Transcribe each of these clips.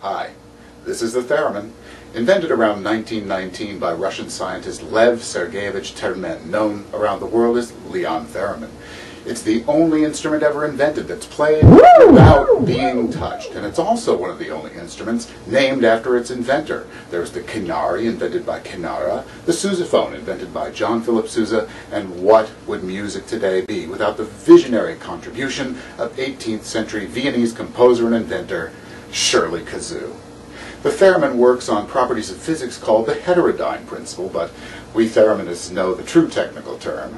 Hi, this is the theremin, invented around 1919 by Russian scientist Lev Sergeyevich Termen, known around the world as Leon Theremin. It's the only instrument ever invented that's played without being touched, and it's also one of the only instruments named after its inventor. There's the kinari, invented by Kinara, the sousaphone, invented by John Philip Sousa, and what would music today be without the visionary contribution of 18th century Viennese composer and inventor Shirley Kazoo? The theremin works on properties of physics called the heterodyne principle, but we thereminists know the true technical term.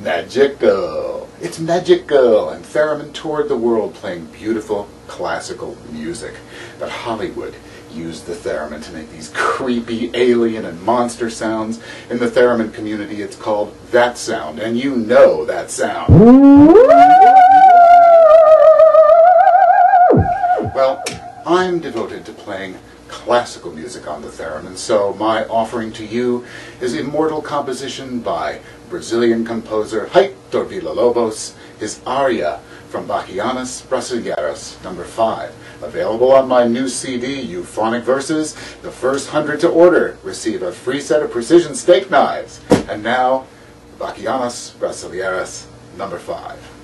Magical. It's magical, and theremin toured the world playing beautiful classical music. But Hollywood used the theremin to make these creepy alien and monster sounds. In the theremin community, it's called that sound, and you know that sound. I'm devoted to playing classical music on the theremin, so my offering to you is immortal composition by Brazilian composer Heitor Villa-Lobos, his aria from Bachianas Brasileiras number 5. Available on my new CD, Euphonic Verses. The first hundred to order receive a free set of precision steak knives. And now, Bachianas Brasileiras number 5.